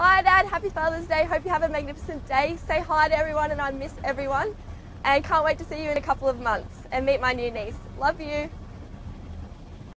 Hi Dad, happy Father's Day. Hope you have a magnificent day. Say hi to everyone and I miss everyone. And can't wait to see you in a couple of months and meet my new niece. Love you.